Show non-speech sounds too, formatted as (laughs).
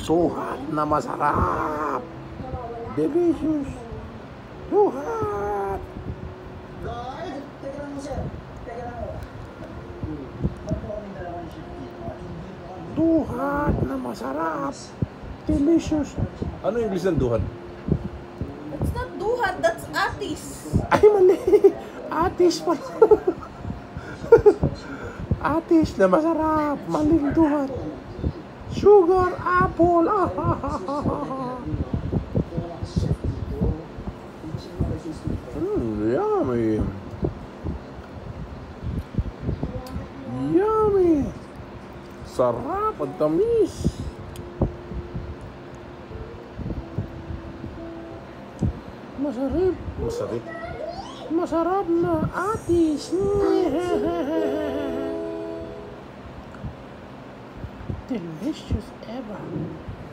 Suhat na masarap. Delicious. Suhat. Duhat na masarap. Delicious. Ano yung English ng duhat? That's not duhat, that's atis. Ay, mali. Atis pa. (laughs) Atis na masarap. Maling duhat. Sugar apple. Mm, yummy. Yummy. Sarap at tamis. Masarap. Masarap. Masarap na atis. (laughs) delicious ever.